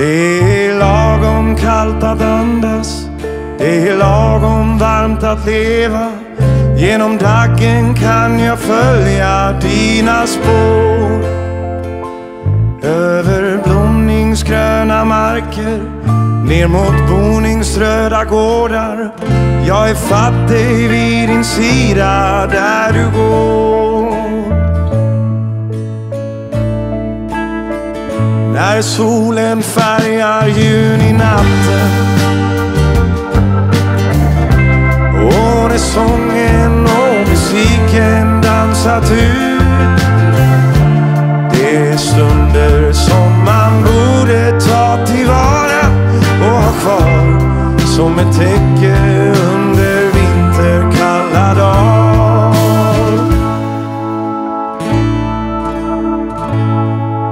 Det är lagom kallt att andas. Det är lagom varmt att leva. Genom dagen kan jag följa dina spår. Över blomningsgröna marker. Ner mot boningsröda gårdar. Jag är fattig vid din sida där du När solen färgar juninatten Och när sången och musiken dansat ut. Det är stunder som man borde ta tillvara och ha kvar som ett täcke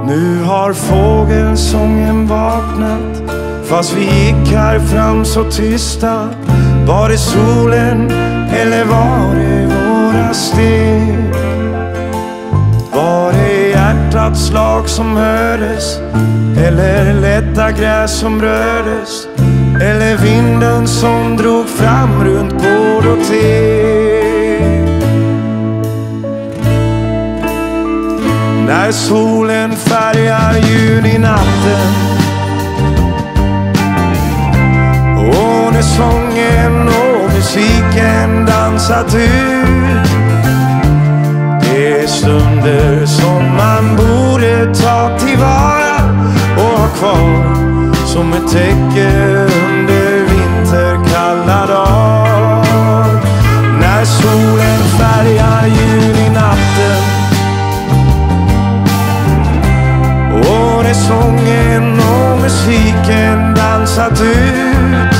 Nu har fågelsången vaknat Fast vi gick här fram så tysta Var det solen eller var det våra steg? Var det hjärtats slag som hördes? Eller lätta gräs som rördes? Eller vinden som drog fram runt gård och te? När solen färgar juninatten Och när sången och musiken dansat ut. Det är stunder som man borde ta tillvara och ha kvar som ett täcke under vinterkalla dagar När solen dansat ut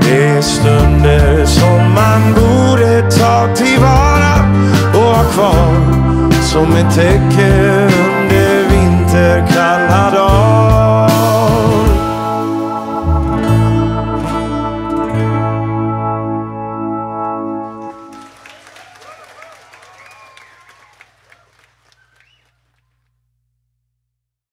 Det är stunder som man borde ta tillvara och ha kvar Som ett tecken.